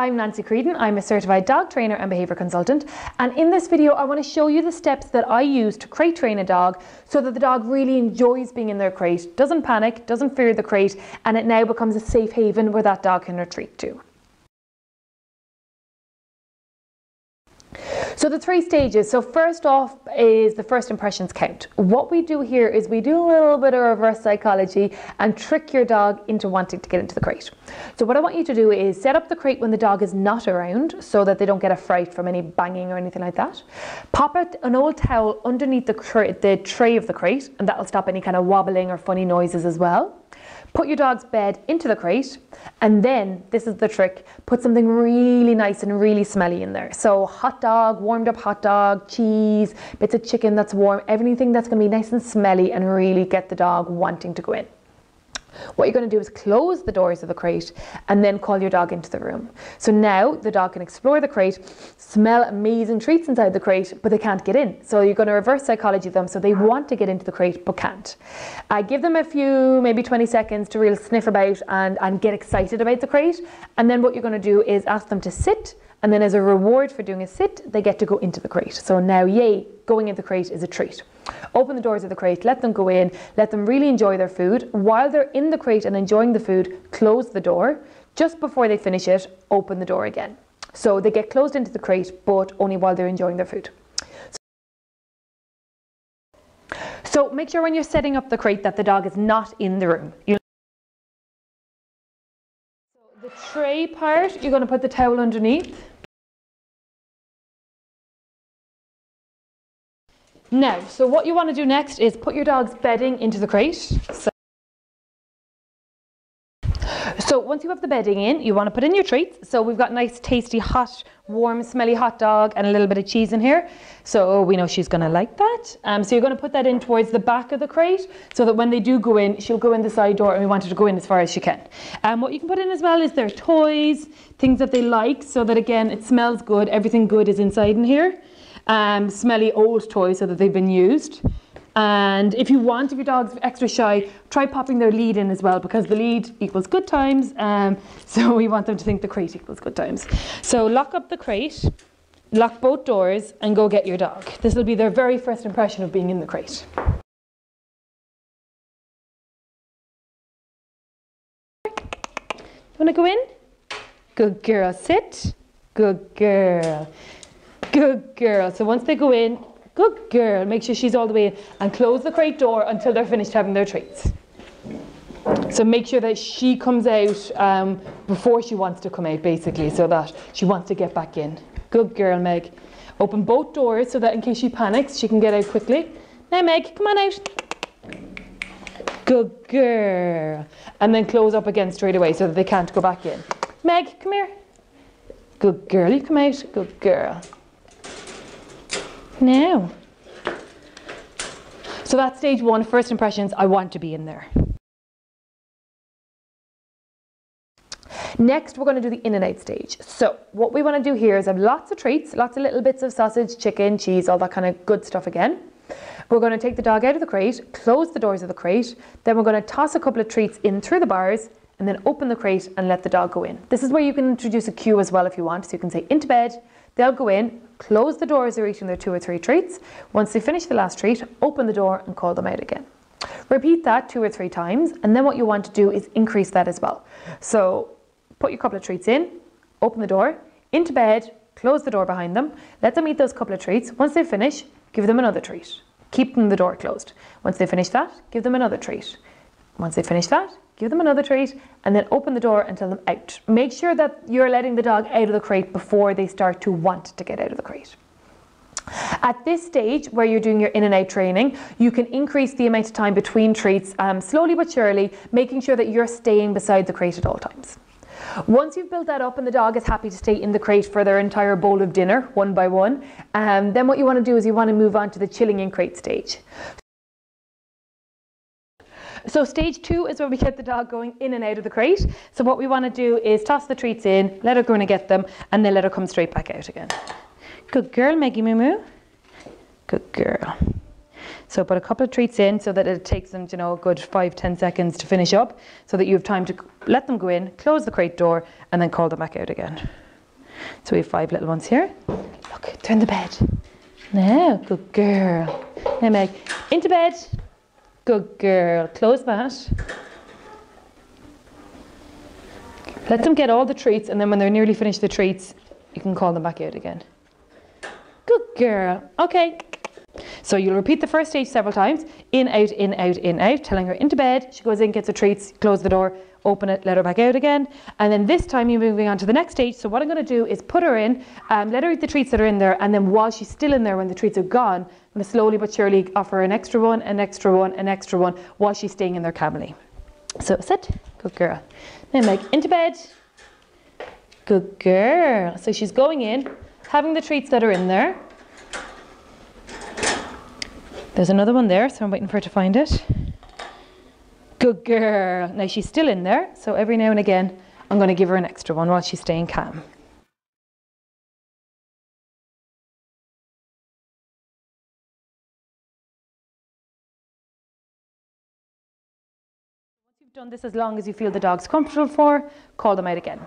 I'm Nanci Creedon. I'm a certified dog trainer and behaviour consultant. And in this video, I want to show you the steps that I use to crate train a dog so that the dog really enjoys being in their crate, doesn't panic, doesn't fear the crate, and it now becomes a safe haven where that dog can retreat to. So the three stages. So first off is the first impressions count. What we do here is we do a little bit of reverse psychology and trick your dog into wanting to get into the crate. So what I want you to do is set up the crate when the dog is not around so that they don't get a fright from any banging or anything like that. Pop an old towel underneath the, the tray of the crate and that'll stop any kind of wobbling or funny noises as well. Put your dog's bed into the crate and then, this is the trick, put something really nice and really smelly in there. So hot dog, warmed up hot dog, cheese, bits of chicken that's warm, everything that's gonna be nice and smelly and really get the dog wanting to go in. What you're going to do is close the doors of the crate and then call your dog into the room. So now the dog can explore the crate, smell amazing treats inside the crate, but they can't get in. So you're going to reverse psychology them so they want to get into the crate but can't. I give them a few, maybe 20 seconds to really sniff about and, and get excited about the crate. And then what you're going to do is ask them to sit and then as a reward for doing a sit, they get to go into the crate. So now, yay, going into the crate is a treat. Open the doors of the crate, let them go in, let them really enjoy their food. While they're in the crate and enjoying the food, close the door. Just before they finish it, open the door again. So they get closed into the crate, but only while they're enjoying their food. So make sure when you're setting up the crate that the dog is not in the room. You tray part, you're going to put the towel underneath. Now, so what you want to do next is put your dog's bedding into the crate. So, so once you have the bedding in, you want to put in your treats. So we've got nice, tasty, hot, warm, smelly hot dog and a little bit of cheese in here. So we know she's going to like that. Um, so you're going to put that in towards the back of the crate so that when they do go in, she'll go in the side door and we want her to go in as far as she can. Um, what you can put in as well is their toys, things that they like so that again, it smells good. Everything good is inside in here um, smelly old toys so that they've been used. And if you want, if your dog's extra shy, try popping their lead in as well because the lead equals good times. Um, so we want them to think the crate equals good times. So lock up the crate, lock both doors, and go get your dog. This will be their very first impression of being in the crate. You want to go in? Good girl, sit. Good girl. Good girl. So once they go in, good girl, make sure she's all the way in and close the crate door until they're finished having their treats. So make sure that she comes out um, before she wants to come out, basically, so that she wants to get back in. Good girl, Meg. Open both doors so that in case she panics, she can get out quickly. Now, Meg, come on out. Good girl. And then close up again straight away so that they can't go back in. Meg, come here. Good girl, you come out. Good girl. Now. So that's stage one, first impressions, I want to be in there. Next, we're going to do the in and out stage. So what we want to do here is have lots of treats, lots of little bits of sausage, chicken, cheese, all that kind of good stuff again. We're going to take the dog out of the crate, close the doors of the crate, then we're going to toss a couple of treats in through the bars and then open the crate and let the dog go in. This is where you can introduce a cue as well if you want. So you can say into bed, they'll go in, close the door as they're eating their two or three treats. Once they finish the last treat, open the door and call them out again. Repeat that two or three times, and then what you want to do is increase that as well. So put your couple of treats in, open the door, into bed, close the door behind them, let them eat those couple of treats. Once they finish, give them another treat. Keep them the door closed. Once they finish that, give them another treat. Once they finish that, give them another treat, and then open the door and tell them out. Make sure that you're letting the dog out of the crate before they start to want to get out of the crate. At this stage, where you're doing your in and out training, you can increase the amount of time between treats um, slowly but surely, making sure that you're staying beside the crate at all times. Once you've built that up and the dog is happy to stay in the crate for their entire bowl of dinner, one by one, um, then what you want to do is you want to move on to the chilling in crate stage. So stage two is where we get the dog going in and out of the crate. So what we want to do is toss the treats in, let her go in and get them, and then let her come straight back out again. Good girl, Maggie Moo Moo. Good girl. So put a couple of treats in so that it takes them, you know, a good five, ten seconds to finish up so that you have time to let them go in, close the crate door, and then call them back out again. So we have five little ones here. Look, they're in the bed. Now, good girl. Now, Meg, into bed. Good girl. Close that. Let them get all the treats, and then when they're nearly finished the treats, you can call them back out again. Good girl. Okay. So you'll repeat the first stage several times. In, out, in, out, in, out. Telling her into bed. She goes in, gets her treats, close the door, open it, let her back out again. And then this time you're moving on to the next stage. So what I'm going to do is put her in, um, let her eat the treats that are in there, and then while she's still in there, when the treats are gone, I'm going to slowly but surely offer an extra one, an extra one, an extra one, while she's staying in there calmly. So sit. Good girl. Then Meg, into bed. Good girl. So she's going in, having the treats that are in there. There's another one there, so I'm waiting for her to find it. Good girl. Now she's still in there, so every now and again I'm going to give her an extra one while she's staying calm. Once you've done this as long as you feel the dog's comfortable for, call them out again.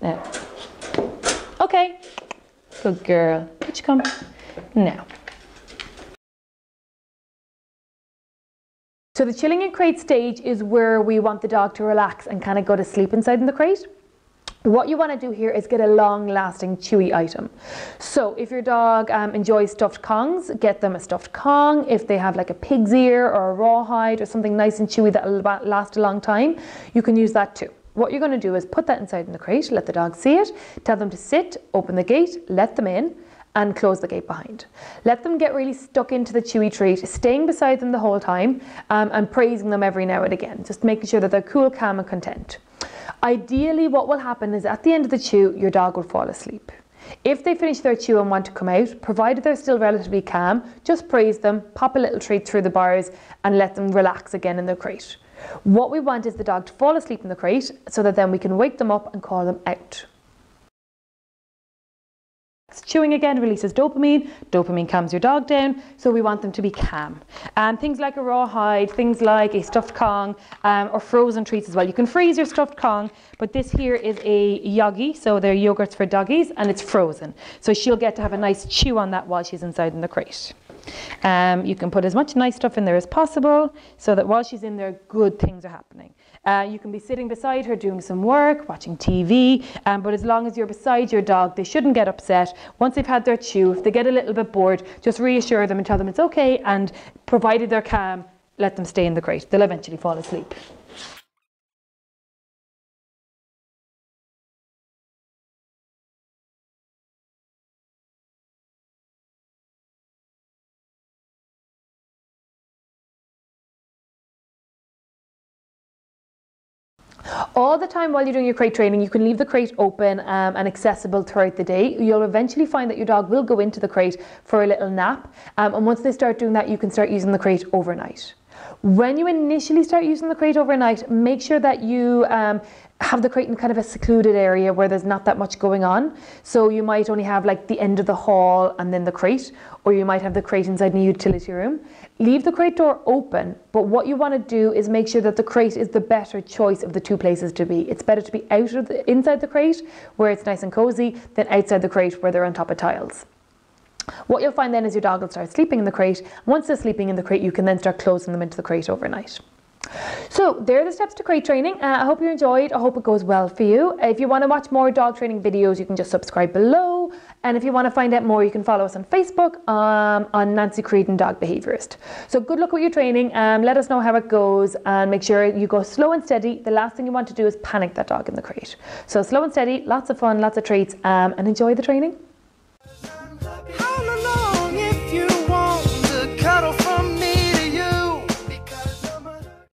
Now, okay, good girl. Would you come? Now. So the chilling in crate stage is where we want the dog to relax and kind of go to sleep inside in the crate. What you want to do here is get a long lasting chewy item. So if your dog um, enjoys stuffed Kongs, get them a stuffed Kong. If they have like a pig's ear or a rawhide or something nice and chewy that will last a long time, you can use that too. What you're going to do is put that inside in the crate, let the dog see it, tell them to sit, open the gate, let them in, and close the gate behind. Let them get really stuck into the chewy treat, staying beside them the whole time um, and praising them every now and again, just making sure that they're cool, calm, and content. Ideally, what will happen is at the end of the chew, your dog will fall asleep. If they finish their chew and want to come out, provided they're still relatively calm, just praise them, pop a little treat through the bars, and let them relax again in their crate. What we want is the dog to fall asleep in the crate so that then we can wake them up and call them out. Chewing again releases dopamine. Dopamine calms your dog down, so we want them to be calm. And things like a rawhide, things like a stuffed Kong, um, or frozen treats as well. You can freeze your stuffed Kong, but this here is a yogi, so they're yogurts for doggies, and it's frozen. So she'll get to have a nice chew on that while she's inside in the crate. Um, you can put as much nice stuff in there as possible so that while she's in there, good things are happening. Uh, you can be sitting beside her doing some work, watching TV, um, but as long as you're beside your dog, they shouldn't get upset. Once they've had their chew, if they get a little bit bored, just reassure them and tell them it's okay, and provided they're calm, let them stay in the crate. They'll eventually fall asleep. All the time while you're doing your crate training, you can leave the crate open um, and accessible throughout the day. You'll eventually find that your dog will go into the crate for a little nap. Um, and once they start doing that, you can start using the crate overnight. When you initially start using the crate overnight, make sure that you um, have the crate in kind of a secluded area where there's not that much going on. So you might only have like the end of the hall and then the crate, or you might have the crate inside a utility room. Leave the crate door open, but what you want to do is make sure that the crate is the better choice of the two places to be. It's better to be out of the, inside the crate where it's nice and cozy than outside the crate where they're on top of tiles. What you'll find then is your dog will start sleeping in the crate. Once they're sleeping in the crate, you can then start closing them into the crate overnight. So there are the steps to crate training. Uh, I hope you enjoyed. I hope it goes well for you. If you want to watch more dog training videos, you can just subscribe below. And if you want to find out more, you can follow us on Facebook um, on Nanci Creedon Dog Behaviourist. So good luck with your training. Um, let us know how it goes and make sure you go slow and steady. The last thing you want to do is panic that dog in the crate. So slow and steady, lots of fun, lots of treats, um, and enjoy the training.